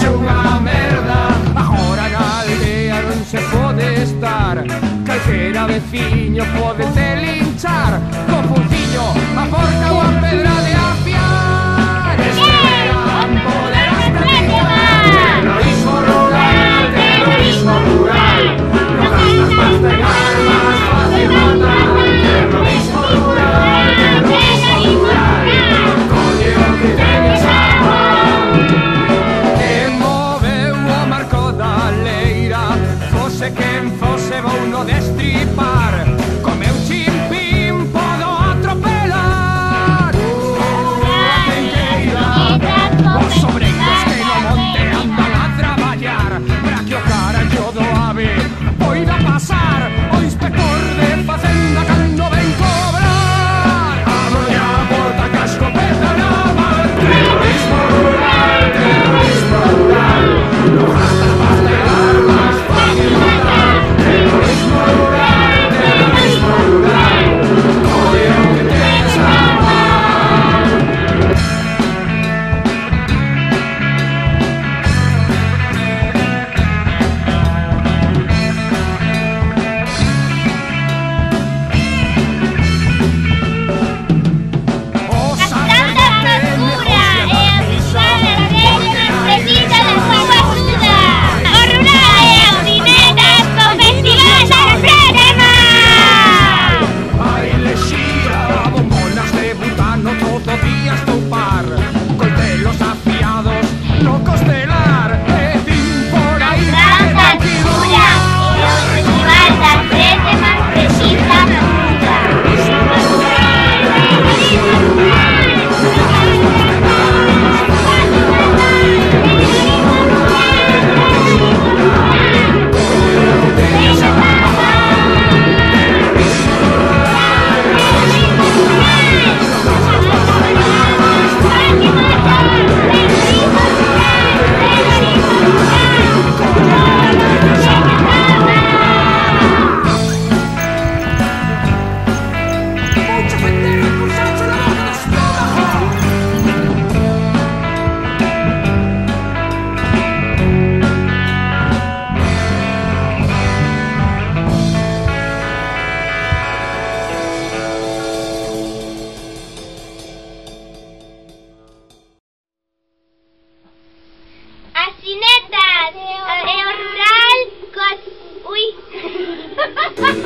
che unha merda. Agora na aldea non se pode estar. Calquera vecino pode te linchar.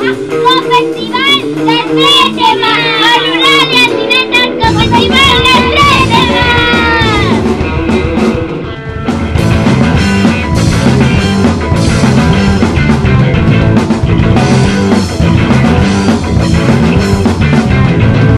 Festival de Fletemas.